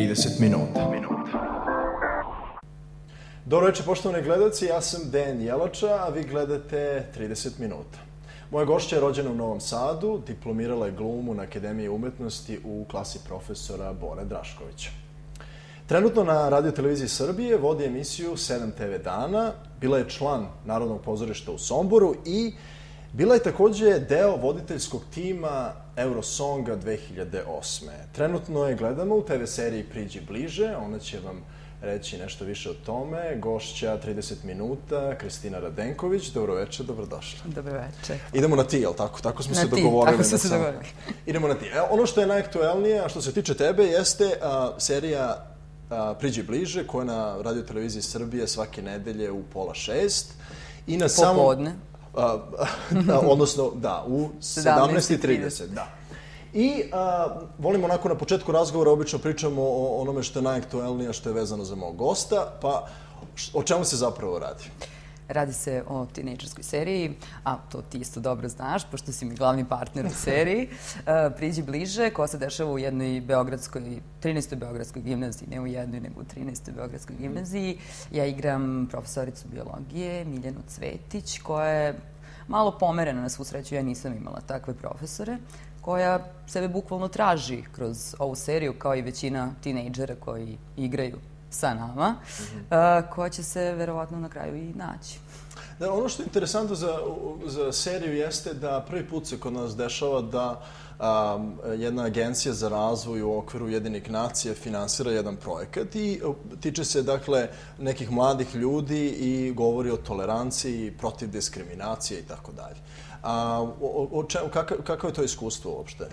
30 minuta. Dobro večer, poštovani gledalci, ja sam Dejan Jelača, a vi gledate 30 minuta. Moja gošća je rođena u Novom Sadu, diplomirala je glumu na Akademiji umetnosti u klasi profesora Bore Draškovića. Trenutno na Radio Televiziji Srbije vodi emisiju 7 TV dana, bila je član Narodnog pozorišta u Somboru i bila je takođe deo voditeljskog tima Eurosonga 2008. Trenutno je gledamo u TV seriji Priđi bliže, ona će vam reći nešto više o tome. Gošća 30 minuta, Kristina Radenković. Dobro večer, dobrodošla. Dobro večer. Idemo na ti, jel tako? Tako smo na se ti, dogovorili. tako smo se dogovorili. Idemo na ti. Evo, ono što je najaktuelnije, a što se tiče tebe, jeste a, serija a, Priđi bliže, koja je na Radio Televiziji Srbije svake nedelje u pola šest. I na Popodne. Da, odnosno, da, u 17.30, da. I a, volim onako na početku razgovora, obično pričamo o onome što je najaktuelnije, što je vezano za mog gosta, pa o čemu se zapravo radi? Radi se o tinejdžerskoj seriji, a to ti isto dobro znaš, pošto si mi glavni partner u seriji. E, Priđi bliže, koja se dešava u jednoj beogradskoj, 13. beogradskoj gimnaziji, ne u jednoj, nego u 13. beogradskoj gimnaziji. Ja igram profesoricu biologije, Miljanu Cvetić, koja je malo pomerena na svu sreću, ja nisam imala takve profesore koja sebe bukvalno traži kroz ovu seriju, kao i većina tinejdžera koji igraju sa nama, a, koja će se verovatno na kraju i naći. Da, ono što je interesantno za, za seriju jeste da prvi put se kod nas dešava da um, jedna agencija za razvoj u okviru Jedinih nacija finansira jedan projekat i uh, tiče se dakle nekih mladih ljudi i govori o toleranciji, protiv diskriminacije i tako dalje. A, o, o čemu, kakav, kako je to iskustvo uopšte?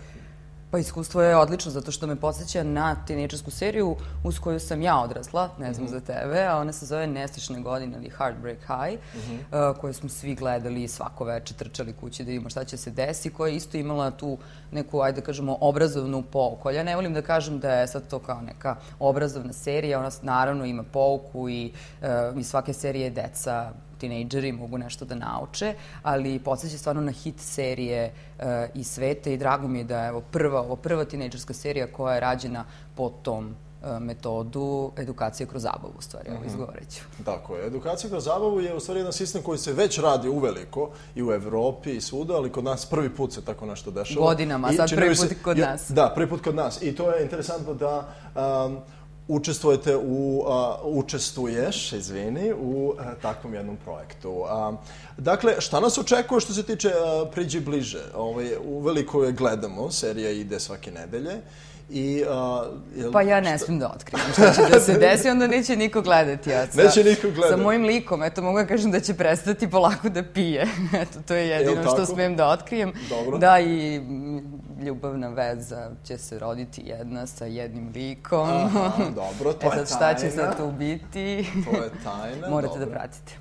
Pa iskustvo je odlično zato što me podsjeća na tinejdžersku seriju uz koju sam ja odrasla, ne znam za tebe, a ona se zove Nestišne godine ili Heartbreak High, uh, koju smo svi gledali i svako veče trčali kući da vidimo šta će se desi, koja je isto imala tu neku, ajde da kažemo, obrazovnu pouku. Ja ne volim da kažem da je sad to kao neka obrazovna serija, ona naravno ima pouku i uh, iz svake serije deca tinejdžeri mogu nešto da nauče, ali podsjeća stvarno na hit serije uh, i sveta i drago mi je da je evo prva, ovo prva tinejdžerska serija koja je rađena po tom uh, metodu edukacije kroz zabavu, u stvari, ovo izgovoreću. Tako je. Edukacija kroz zabavu je u stvari jedan sistem koji se već radi uveliko i u Evropi i svuda, ali kod nas prvi put se tako nešto dešava. Godinama, I sad prvi mi se- put kod nas. Da, prvi put kod nas. I to je interesantno da um, učestvujete u, a, učestvuješ, izvini, u takvom jednom projektu. A, dakle, šta nas očekuje što se tiče Priđi bliže? Ovaj, uveliko je gledamo, serija ide svake nedelje. I, a, jel, Pa ja ne smijem da otkrijem šta će da se desi, onda neće niko gledati. Ja sa, Neće niko gledati. Sa mojim likom, eto, mogu da kažem da će prestati polako da pije. Eto, to je jedino što smijem da otkrijem. Dobro. Da, i mm, ljubavna veza će se roditi jedna sa jednim likom. Aha, dobro, to e je sad šta će tajna. sad tu biti? To je tajna. Morate dobro. da pratite.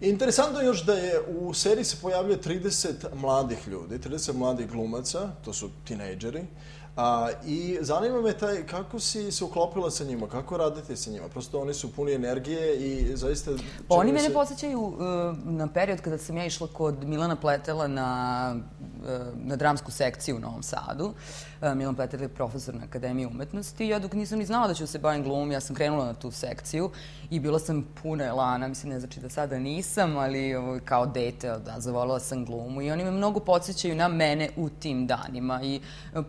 Interesantno je još da je u seriji se pojavljuje 30 mladih ljudi, 30 mladih glumaca, to su tinejdžeri, a, i zanima me taj, kako si se uklopila sa njima, kako radite sa njima? Prosto oni su puni energije i zaista... Pa oni mene se- podsjećaju uh, na period kada sam ja išla kod Milana Pletela na, uh, na dramsku sekciju u Novom Sadu. Uh, Milan Pletel je profesor na Akademiji umetnosti. Ja dok nisam ni znala da ću se bavim glumom, ja sam krenula na tu sekciju i bila sam puna elana. Mislim, ne znači da sada nisam, ali ovo, kao dete, da, zavolila sam glumu. I oni me mnogo podsjećaju na mene u tim danima. I uh,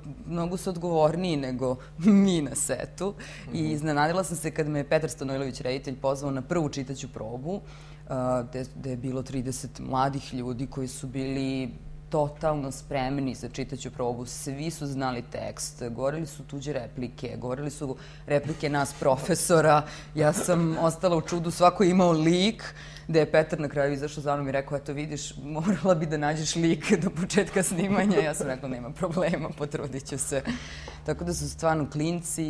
mnogo su odgovorniji nego mi na setu. I iznenadila sam se kad me Petar Stanojlović, reditelj, pozvao na prvu čitaću probu, uh, gde, gde je bilo 30 mladih ljudi koji su bili totalno spremni za čitaću probu. Svi su znali tekst, govorili su tuđe replike, govorili su replike nas profesora. Ja sam ostala u čudu, svako je imao lik, gde je Petar na kraju izašao za mnom i rekao, eto vidiš, morala bi da nađeš lik do početka snimanja. Ja sam rekla, nema problema, potrudit ću se. Tako da su stvarno klinci,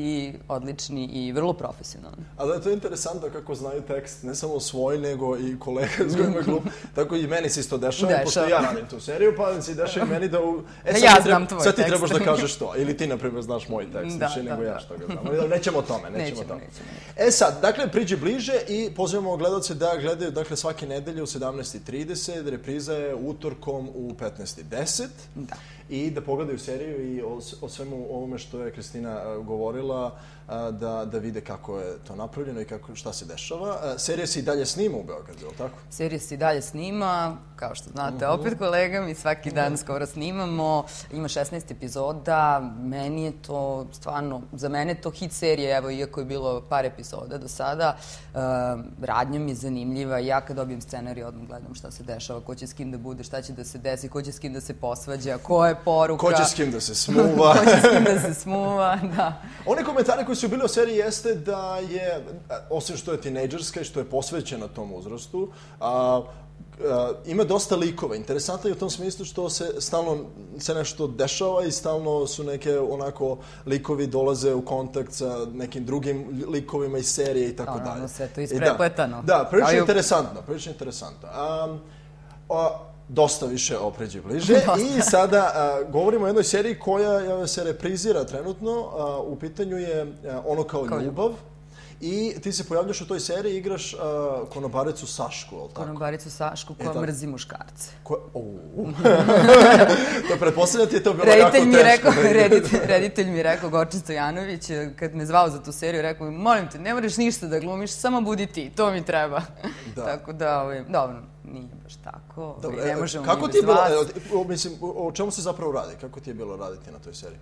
odlični i vrlo profesionalni. A da je to interesantno kako znaju tekst, ne samo svoj, nego i kolega s kojima glum. Tako i meni se isto dešava, Dešava. pošto ja radim tu seriju, pa se dešava i meni da... U... E, sad ja treba- znam tvoj Sad ti tekst. trebaš da kažeš to. Ili ti, na primjer, znaš moj tekst, Da, više da, nego ja da. što ga znam. Ali nećemo o tome, nećemo, Nećemo, o tome. nećemo. E sad, dakle, priđi bliže i pozivamo gledalce da gledaju dakle, svake nedelje u 17.30, repriza je utorkom u 15.10. Da. I da pogledaju seriju i o, o svemu ovome što je Kristina govorila, da, da vide kako je to napravljeno i kako, šta se dešava. Serija se i dalje snima u Beogradu, je li tako? Serija se i dalje snima, kao što znate, uh mhm. -huh. opet kolega, mi svaki dan skoro snimamo. Ima 16 epizoda, meni je to stvarno, za mene to hit serije, evo, iako je bilo par epizoda do sada. Uh, radnja mi je zanimljiva, ja kad dobijem scenarij odmah gledam šta se dešava, ko će s kim da bude, šta će da se desi, ko će s kim da se posvađa, ko je poruka. Ko će s kim da se smuva. ko će s kim da se smuva, da. One komentare koji su bili o seriji jeste da je, osim što je tinejdžerska i što je posvećena tom uzrastu, a, a, ima dosta likova. Interesantno je u tom smislu što se stalno se nešto dešava i stalno su neke onako likovi dolaze u kontakt sa nekim drugim likovima iz serije i tako dalje. sve to isprepletano. Da, da prilično interesantno, prilično interesantno. A, dosta više opređe bliže. I sada a, govorimo o jednoj seriji koja se reprizira trenutno. A, u pitanju je a, ono kao, kao ljubav. I ti se pojavljaš u toj seriji, igraš uh, konobaricu Sašku, ali tako? Konobaricu Sašku koja e, mrzi muškarce. Ko... da pretpostavljam ti je to bilo reditelj jako mi teško. Rekao, reditelj, reditelj mi rekao, Gorčin Stojanović, kad me zvao za tu seriju, rekao mi, molim te, ne moraš ništa da glumiš, samo budi ti, to mi treba. Da. tako da, ovaj, dobro, nije baš tako. Dobro, ne možemo kako ti je bilo, mislim, o čemu se zapravo radi? Kako ti je bilo raditi na toj seriji?